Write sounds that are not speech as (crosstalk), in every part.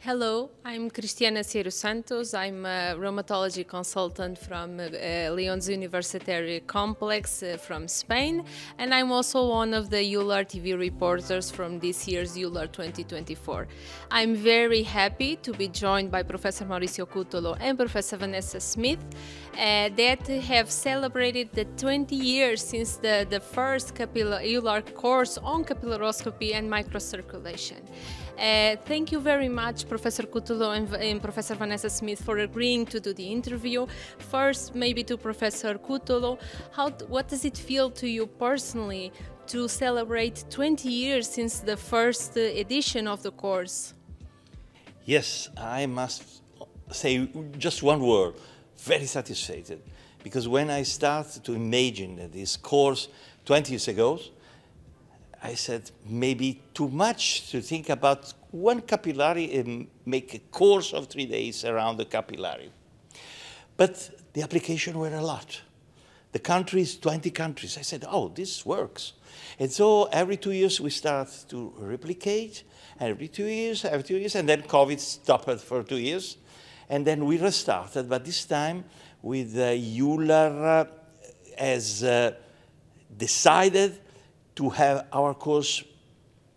Hello, I'm Cristiana Sieiro Santos. I'm a rheumatology consultant from uh, Leon's Universitary Complex uh, from Spain, and I'm also one of the EULAR TV reporters from this year's EULAR 2024. I'm very happy to be joined by Professor Maurizio Cutolo and Professor Vanessa Smith uh, that have celebrated the 20 years since the, the first capillar EULAR course on capillaroscopy and microcirculation. Uh, thank you very much, Professor Cutolo and, and, Professor Vanessa Smith, for agreeing to do the interview. First, maybe to Professor Cutolo, how, what does it feel to you personally to celebrate 20 years since the first uh, edition of the course? Yes, I must say just one word, very satisfied. Because when I started to imagine this course 20 years ago, I said, maybe too much to think about one capillary and make a course of three days around the capillary. But the application were a lot. The countries, 20 countries. I said, oh, this works. And so every two years we start to replicate, every two years, every two years, and then COVID stopped for two years. And then we restarted, but this time with uh, EULAR uh, as uh, decided to have our course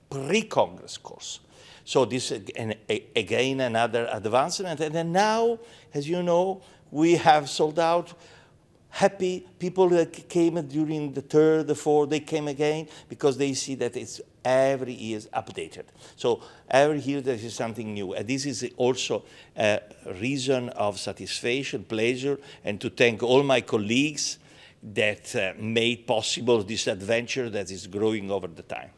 pre-Congress course. So this again another advancement. And then now, as you know, we have sold out. Happy people that came during the third, the fourth, they came again because they see that it's every year updated. So every year there is something new. And this is also a reason of satisfaction, pleasure, and to thank all my colleagues that uh, made possible this adventure that is growing over the time.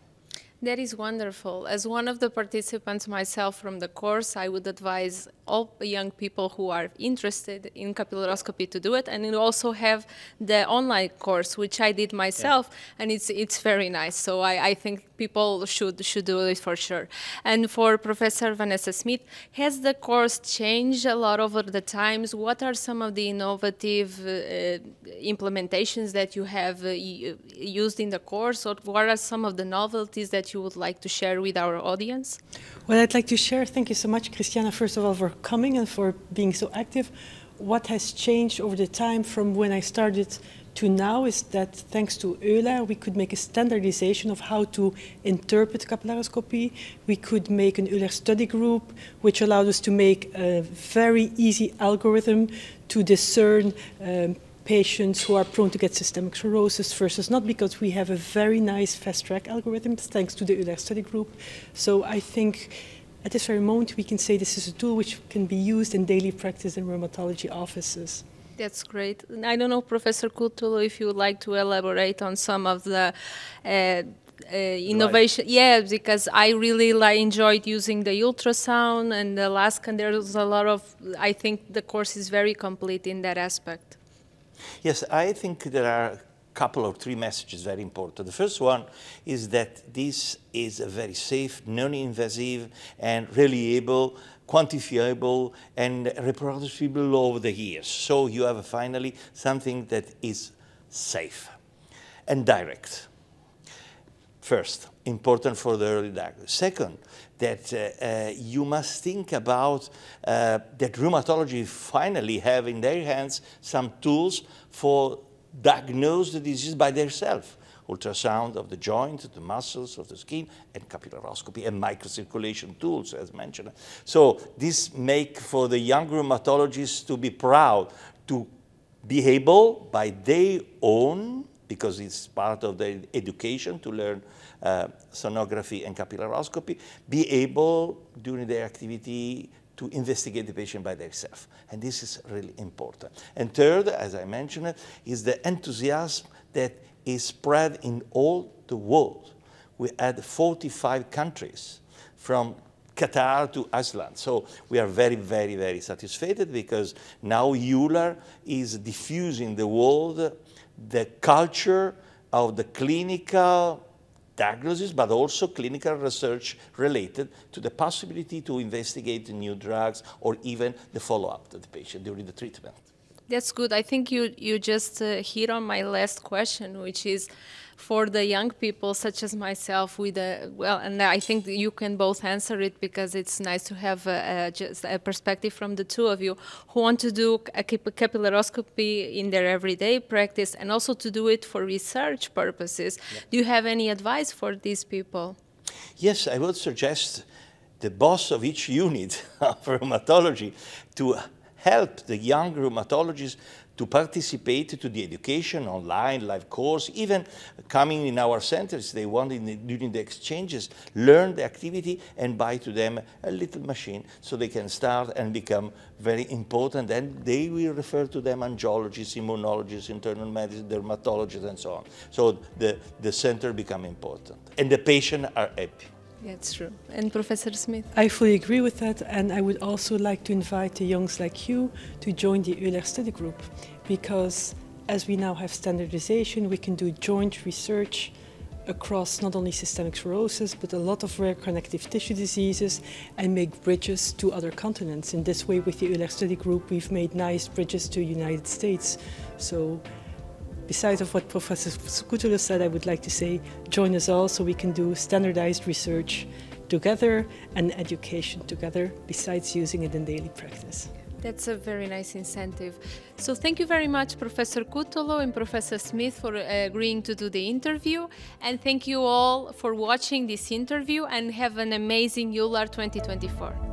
That is wonderful. As one of the participants myself from the course, I would advise all young people who are interested in capillaroscopy to do it, and you also have the online course, which I did myself, yeah. and it's it's very nice. So I, I think people should should do it for sure. And for Professor Vanessa Smith, has the course changed a lot over the times? What are some of the innovative uh, implementations that you have uh, used in the course, or what are some of the novelties that you would like to share with our audience? Well, I'd like to share. Thank you so much, Cristiana, first of all, for coming and for being so active. What has changed over the time from when I started to now is that thanks to EULAR, we could make a standardization of how to interpret capillaroscopy. We could make an EULAR study group, which allowed us to make a very easy algorithm to discern um, patients who are prone to get systemic sclerosis versus not because we have a very nice fast track algorithm thanks to the EULAR study group. So I think at this very moment we can say this is a tool which can be used in daily practice in rheumatology offices. That's great. I don't know, Professor Cutolo, if you would like to elaborate on some of the uh, uh, innovation. Right. Yeah, because I really like, enjoyed using the ultrasound and the LASK, there's a lot of, I think the course is very complete in that aspect. Yes, I think there are a couple or three messages very important. The first one is that this is a very safe, non-invasive, and reliable, quantifiable, and reproducible over the years. So you have finally something that is safe and direct. First, important for the early diagnosis. Second, that uh, uh, you must think about uh, that rheumatology finally have in their hands some tools for diagnose the disease by themselves. Ultrasound of the joint, the muscles of the skin, and capillaroscopy and microcirculation tools, as mentioned. So this make for the young rheumatologists to be proud to be able by their own because it's part of their education to learn uh, sonography and capillaroscopy, be able during their activity to investigate the patient by themselves. And this is really important. And third, as I mentioned, is the enthusiasm that is spread in all the world. We had 45 countries from Qatar to Iceland. So we are very, very, very satisfied because now EULAR is diffusing the world the culture of the clinical diagnosis, but also clinical research related to the possibility to investigate new drugs or even the follow-up of the patient during the treatment. That's good. I think you, you just uh, hit on my last question, which is for the young people such as myself with a, well, and I think you can both answer it because it's nice to have a, a, just a perspective from the two of you who want to do a capillaroscopy in their everyday practice and also to do it for research purposes. Yeah. Do you have any advice for these people? Yes, I would suggest the boss of each unit (laughs) of rheumatology to help the young rheumatologists to participate to the education online, live course, even coming in our centers, they want the, during the exchanges, learn the activity and buy to them a little machine so they can start and become very important and they will refer to them angiologists, immunologists, internal medicine, dermatologists and so on. So the, the center become important and the patient are happy. That's true. And Professor Smith? I fully agree with that, and I would also like to invite the youngs like you to join the EULAR study group because as we now have standardization, we can do joint research across not only systemic sclerosis but a lot of rare connective tissue diseases and make bridges to other continents. In this way, with the EULAR study group, we've made nice bridges to the United States. So Besides of what Professor Cutolo said, I would like to say join us all so we can do standardized research together and education together, besides using it in daily practice. That's a very nice incentive. So thank you very much, Professor Cutolo and Professor Smith, for uh, agreeing to do the interview. And thank you all for watching this interview and have an amazing EULAR 2024.